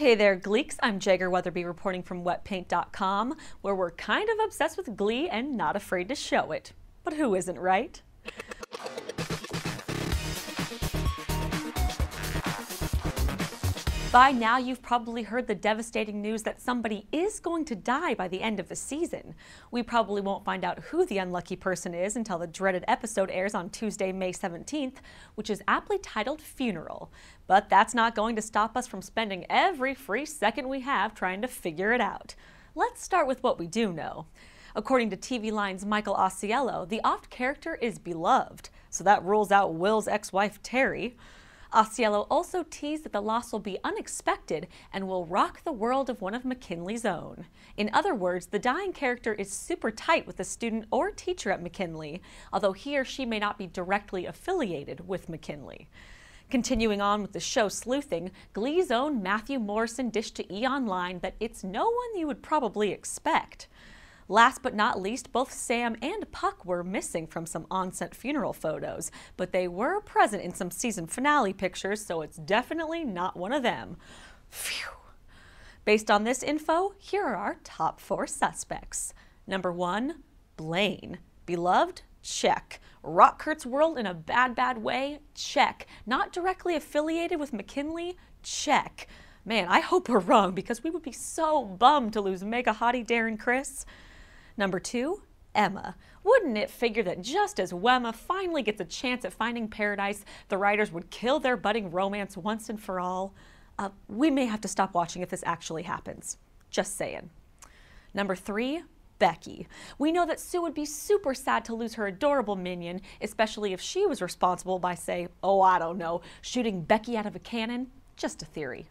Hey there, Gleeks. I'm Jagger Weatherby reporting from wetpaint.com, where we're kind of obsessed with Glee and not afraid to show it. But who isn't, right? By now, you've probably heard the devastating news that somebody is going to die by the end of the season. We probably won't find out who the unlucky person is until the dreaded episode airs on Tuesday, May 17th, which is aptly titled Funeral. But that's not going to stop us from spending every free second we have trying to figure it out. Let's start with what we do know. According to TV Line's Michael Ausiello, the oft character is beloved, so that rules out Will's ex-wife Terri. Ausiello also teased that the loss will be unexpected and will rock the world of one of McKinley's own. In other words, the dying character is super tight with a student or teacher at McKinley, although he or she may not be directly affiliated with McKinley. Continuing on with the show sleuthing, Glee's own Matthew Morrison dished to E! Online that it's no one you would probably expect. Last but not least, both Sam and Puck were missing from some on-set funeral photos, but they were present in some season finale pictures, so it's definitely not one of them. Phew. Based on this info, here are our top four suspects. Number one, Blaine. Beloved? Check. Rock Kurt's world in a bad, bad way? Check. Not directly affiliated with McKinley? Check. Man, I hope we're wrong because we would be so bummed to lose mega hottie Darren Criss. Number two, Emma. Wouldn't it figure that just as Wemma finally gets a chance at finding paradise, the writers would kill their budding romance once and for all? Uh, we may have to stop watching if this actually happens. Just saying. Number three, Becky. We know that Sue would be super sad to lose her adorable minion, especially if she was responsible by, say, oh, I don't know, shooting Becky out of a cannon. Just a theory.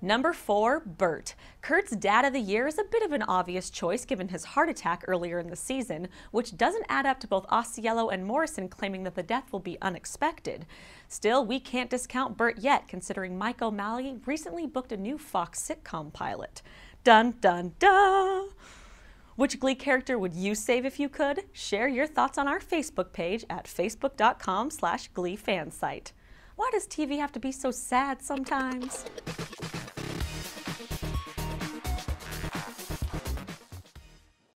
Number four, Burt. Kurt's dad of the year is a bit of an obvious choice given his heart attack earlier in the season, which doesn't add up to both Ausiello and Morrison claiming that the death will be unexpected. Still, we can't discount Burt yet, considering Mike O'Malley recently booked a new Fox sitcom pilot. Dun dun dun! Which Glee character would you save if you could? Share your thoughts on our Facebook page at facebook.com slash Glee fansite. Why does TV have to be so sad sometimes?